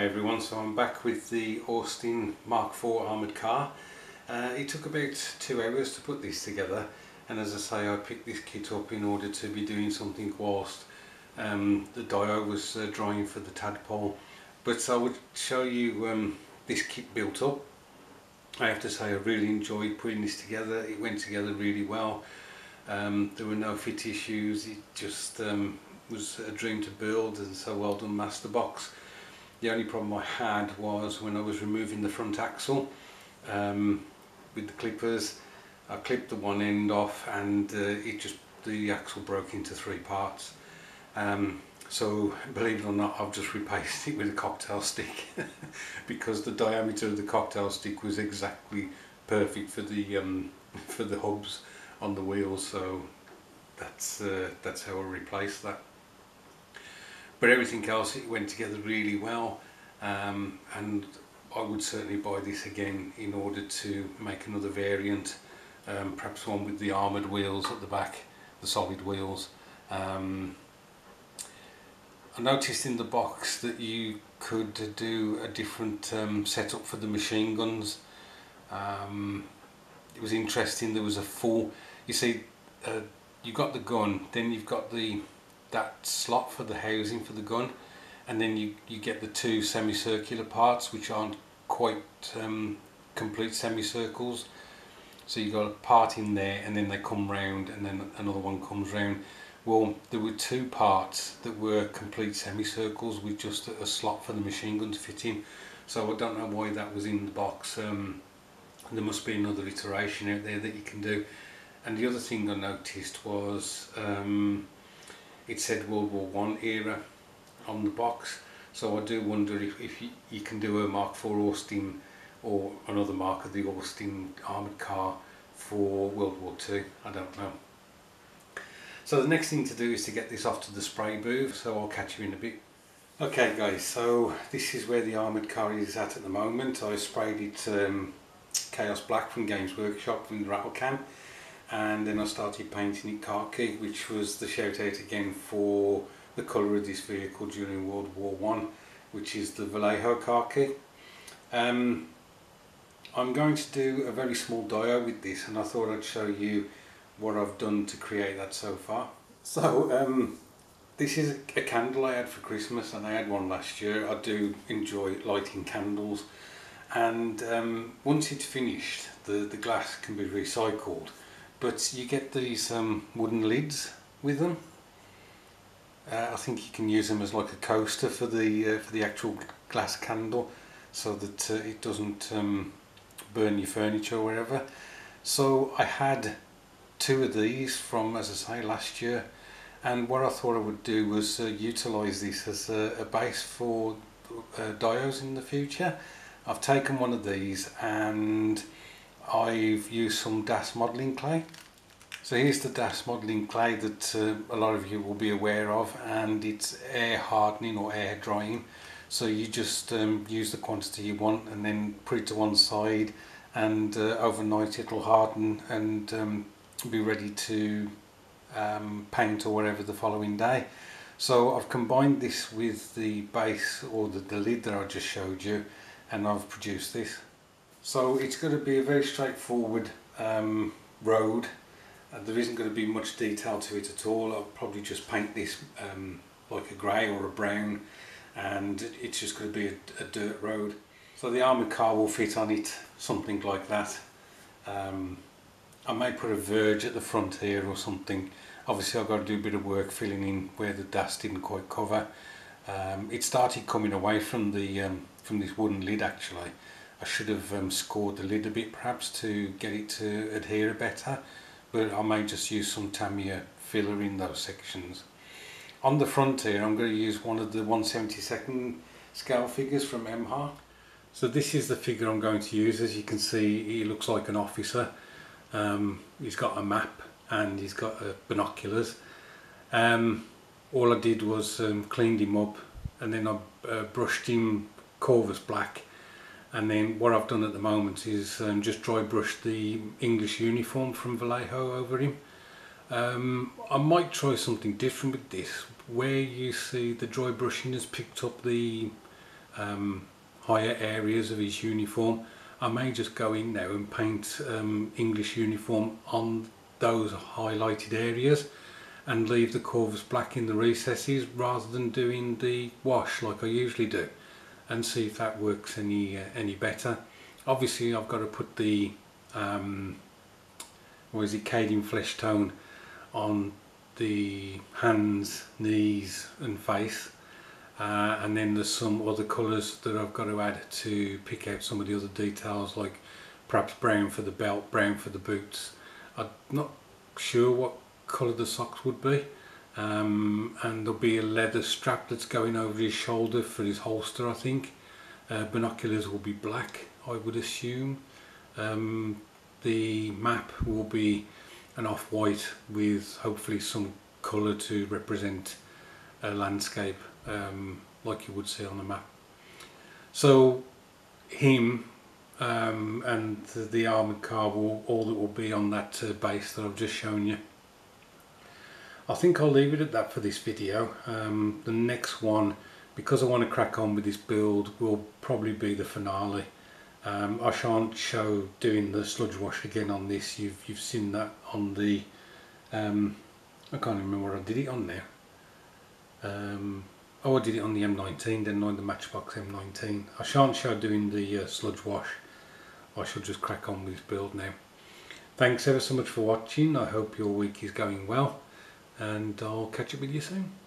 Hey everyone, so I'm back with the Austin Mark IV armoured car. Uh, it took about two hours to put this together and as I say I picked this kit up in order to be doing something whilst um, the dio was uh, drying for the tadpole. But I would show you um, this kit built up. I have to say I really enjoyed putting this together, it went together really well. Um, there were no fit issues, it just um, was a dream to build and so well done Masterbox. The only problem I had was when I was removing the front axle um, with the clippers. I clipped the one end off and uh, it just the axle broke into three parts. Um, so believe it or not I've just replaced it with a cocktail stick because the diameter of the cocktail stick was exactly perfect for the um, for the hubs on the wheels so that's uh, that's how I replaced that but everything else it went together really well. Um, and I would certainly buy this again in order to make another variant um, perhaps one with the armoured wheels at the back the solid wheels. Um, I noticed in the box that you could do a different um, setup for the machine guns. Um, it was interesting there was a full you see uh, you got the gun then you've got the that slot for the housing for the gun and then you, you get the two semicircular parts which aren't quite um, complete semicircles. So you got a part in there and then they come round and then another one comes round. Well there were two parts that were complete semicircles with just a, a slot for the machine gun to fit in. So I don't know why that was in the box um, there must be another iteration out there that you can do. And the other thing I noticed was um, it said World War One era on the box so I do wonder if, if you, you can do a Mark IV Austin or another mark of the Austin armoured car for World War II, I don't know. So the next thing to do is to get this off to the spray booth, so I'll catch you in a bit. Okay guys, so this is where the armoured car is at at the moment. I sprayed it um, Chaos Black from Games Workshop from the rattle can and then I started painting it khaki which was the shout out again for the colour of this vehicle during World War One, which is the Vallejo khaki. Um, I'm going to do a very small dio with this and I thought I'd show you what I've done to create that so far. So um, this is a candle I had for Christmas and I had one last year. I do enjoy lighting candles and um, once it's finished the, the glass can be recycled but you get these um, wooden lids with them uh, I think you can use them as like a coaster for the uh, for the actual glass candle so that uh, it doesn't um, burn your furniture or wherever. So I had two of these from as I say last year and what I thought I would do was uh, utilize this as a, a base for uh, dios in the future. I've taken one of these and I've used some DAS modelling clay so here's the DAS modelling clay that uh, a lot of you will be aware of and it's air hardening or air drying. So you just um, use the quantity you want and then put it to one side and uh, overnight it'll harden and um, be ready to um, paint or whatever the following day. So I've combined this with the base or the, the lid that I just showed you and I've produced this. So it's going to be a very straightforward um, road and there isn't going to be much detail to it at all. I'll probably just paint this um, like a grey or a brown and it's just going to be a, a, dirt road. So the armoured car will fit on it, something like that. Um, I may put a verge at the front here or something. Obviously I've got to do a bit of work filling in where the DAS didn't quite cover. Um, it started coming away from the um, from this wooden lid actually. I should have um, scored the lid a bit perhaps to get it to adhere better but I may just use some Tamiya filler in those sections. On the front here I'm going to use one of the 172nd scale figures from MHA. So this is the figure I'm going to use. As you can see he looks like an officer. Um, he's got a map and he's got uh, binoculars. Um, all I did was um, cleaned him up and then I uh, brushed him Corvus black and then what I've done at the moment is um, just dry brush the English uniform from Vallejo over him. Um, I might try something different with this where you see the dry brushing has picked up the um, higher areas of his uniform I may just go in now and paint um, English uniform on those highlighted areas and leave the Corvus black in the recesses rather than doing the wash like I usually do and see if that works any uh, any better obviously I've got to put the um, what is it Cadian flesh tone on the hands knees and face uh, and then there's some other colours that I've got to add to pick out some of the other details like perhaps brown for the belt, brown for the boots. I'm not sure what colour the socks would be um, and there'll be a leather strap that's going over his shoulder for his holster I think. Uh, binoculars will be black I would assume. Um, the map will be an off-white with hopefully some colour to represent a landscape um, like you would see on the map. So him um, and the, the armoured car will all that will be on that uh, base that I've just shown you. I think I'll leave it at that for this video. Um, the next one, because I want to crack on with this build, will probably be the finale. Um, I shan't show doing the sludge wash again on this. You've you've seen that on the. Um, I can't remember what I did it on there. Um, oh, I did it on the M19, then on the Matchbox M19. I shan't show doing the uh, sludge wash. I shall just crack on with this build now. Thanks ever so much for watching. I hope your week is going well, and I'll catch up with you soon.